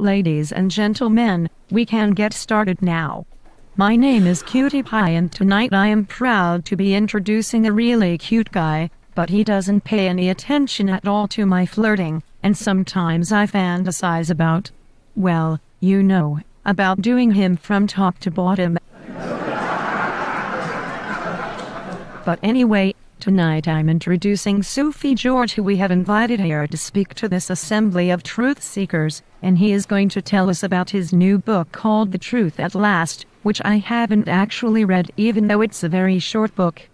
Ladies and gentlemen, we can get started now. My name is Cutie Pie and tonight I am proud to be introducing a really cute guy, but he doesn't pay any attention at all to my flirting, and sometimes I fantasize about, well, you know, about doing him from top to bottom. but anyway, tonight I'm introducing Sufi George who we have invited here to speak to this assembly of truth seekers, and he is going to tell us about his new book called The Truth at Last, which I haven't actually read even though it's a very short book.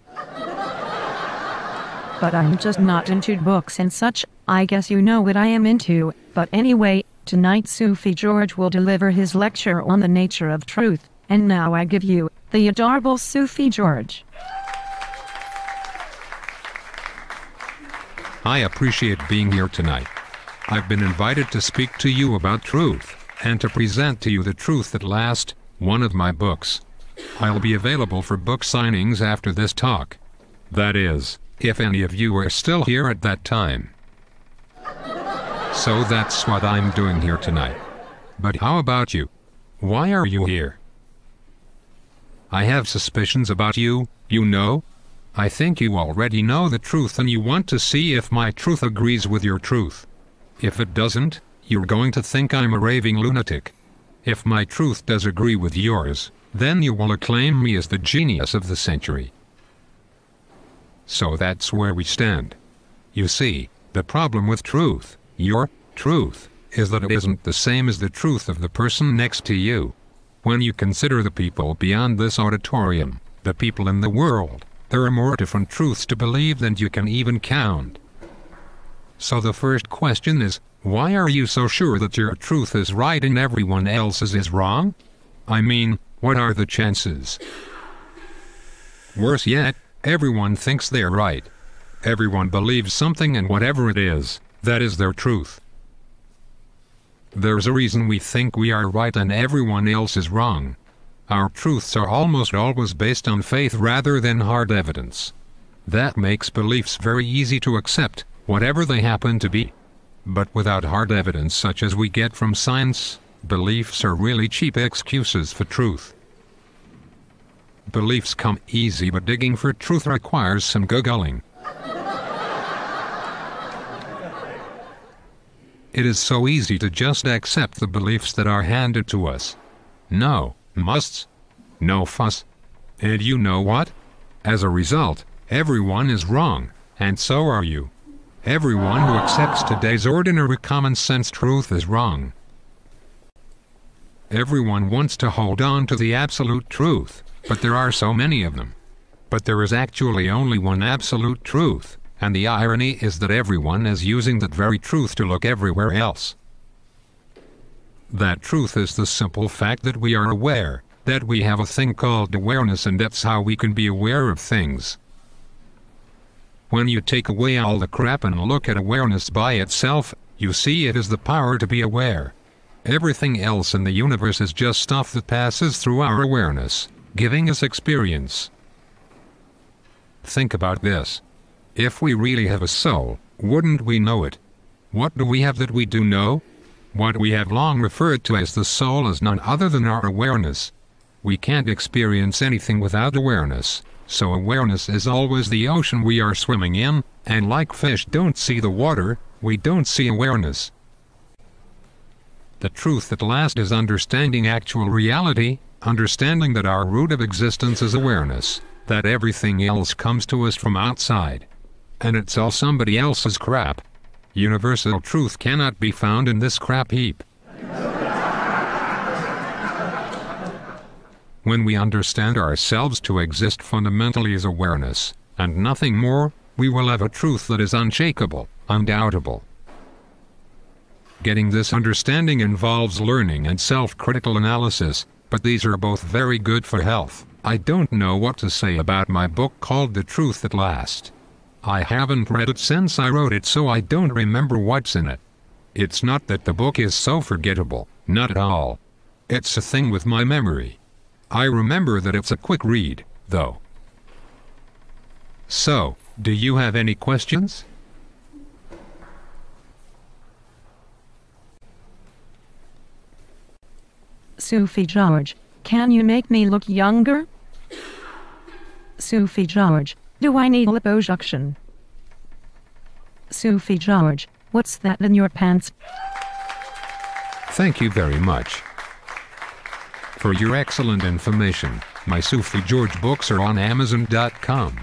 but I'm just not into books and such, I guess you know what I am into, but anyway, tonight Sufi George will deliver his lecture on the nature of truth, and now I give you, the adorable Sufi George. I appreciate being here tonight. I've been invited to speak to you about truth, and to present to you the truth at last, one of my books. I'll be available for book signings after this talk. That is, if any of you are still here at that time. So that's what I'm doing here tonight. But how about you? Why are you here? I have suspicions about you, you know? I think you already know the truth and you want to see if my truth agrees with your truth. If it doesn't, you're going to think I'm a raving lunatic. If my truth does agree with yours, then you will acclaim me as the genius of the century. So that's where we stand. You see, the problem with truth, your truth, is that it isn't the same as the truth of the person next to you. When you consider the people beyond this auditorium, the people in the world, there are more different truths to believe than you can even count. So the first question is, why are you so sure that your truth is right and everyone else's is wrong? I mean, what are the chances? Worse yet, everyone thinks they're right. Everyone believes something and whatever it is, that is their truth. There's a reason we think we are right and everyone else is wrong. Our truths are almost always based on faith rather than hard evidence. That makes beliefs very easy to accept, whatever they happen to be. But without hard evidence such as we get from science, beliefs are really cheap excuses for truth. Beliefs come easy but digging for truth requires some googling. It is so easy to just accept the beliefs that are handed to us. No, musts, no fuss. And you know what? As a result, everyone is wrong, and so are you. Everyone who accepts today's ordinary common sense truth is wrong. Everyone wants to hold on to the absolute truth, but there are so many of them. But there is actually only one absolute truth, and the irony is that everyone is using that very truth to look everywhere else. That truth is the simple fact that we are aware, that we have a thing called awareness and that's how we can be aware of things. When you take away all the crap and look at awareness by itself, you see it is the power to be aware. Everything else in the universe is just stuff that passes through our awareness, giving us experience. Think about this. If we really have a soul, wouldn't we know it? What do we have that we do know? What we have long referred to as the soul is none other than our awareness. We can't experience anything without awareness, so awareness is always the ocean we are swimming in, and like fish don't see the water, we don't see awareness. The truth at last is understanding actual reality, understanding that our root of existence is awareness, that everything else comes to us from outside. And it's all somebody else's crap. Universal truth cannot be found in this crap heap. when we understand ourselves to exist fundamentally as awareness, and nothing more, we will have a truth that is unshakable, undoubtable. Getting this understanding involves learning and self-critical analysis, but these are both very good for health. I don't know what to say about my book called The Truth at Last. I haven't read it since I wrote it so I don't remember what's in it. It's not that the book is so forgettable, not at all. It's a thing with my memory. I remember that it's a quick read, though. So, do you have any questions? Sufi George, can you make me look younger? Sufi George, do I need a liposuction? Sufi George, what's that in your pants? Thank you very much for your excellent information. My Sufi George books are on Amazon.com.